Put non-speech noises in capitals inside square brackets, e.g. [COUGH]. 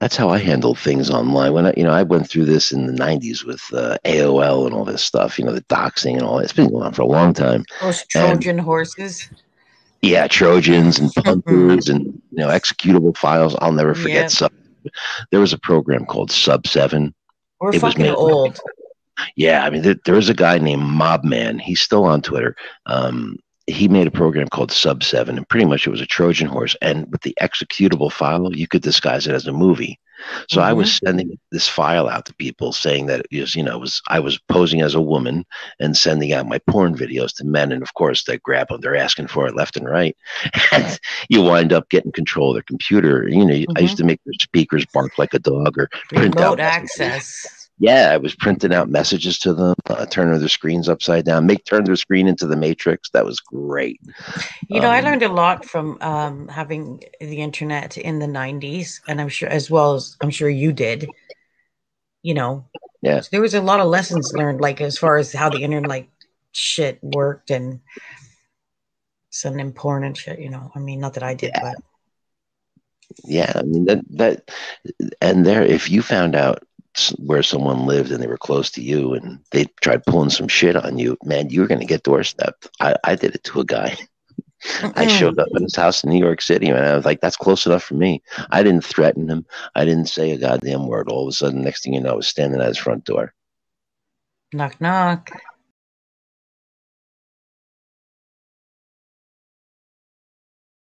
that's how I handled things online. When I, you know, I went through this in the '90s with uh, AOL and all this stuff. You know, the doxing and all that. It's been going on for a long time. Those Trojan and, horses. Yeah, Trojans and punters and you know executable files. I'll never forget. Yep. Sub, there was a program called Sub Seven. We're it fucking was old. [LAUGHS] Yeah, I mean, there, there was a guy named Mobman. He's still on Twitter. Um, he made a program called Sub Seven, and pretty much it was a Trojan horse. And with the executable file, you could disguise it as a movie. So mm-hmm. I was mm-hmm. sending this file out to people saying that it was, you know, was I was posing as a woman and sending out my porn videos to men, and of course they grab them, they're asking for it left and right, [LAUGHS] and you wind up getting control of their computer. You know, mm-hmm. I used mm-hmm. to make their speakers bark like a dog or print Remote out access yeah, I was printing out messages to them, uh, turning their screens upside down, make turn their screen into the matrix. That was great. You know, um, I learned a lot from um, having the internet in the '90s, and I'm sure as well as I'm sure you did. You know, yeah, so there was a lot of lessons learned, like as far as how the internet like shit worked and some important shit. You know, I mean, not that I did, yeah. but yeah, I mean that that, and there, if you found out where someone lived and they were close to you and they tried pulling some shit on you, man, you were going to get doorstepped. I, I did it to a guy. I showed up at his house in New York City, and I was like, that's close enough for me. I didn't threaten him. I didn't say a goddamn word. All of a sudden, next thing you know, I was standing at his front door. Knock, knock.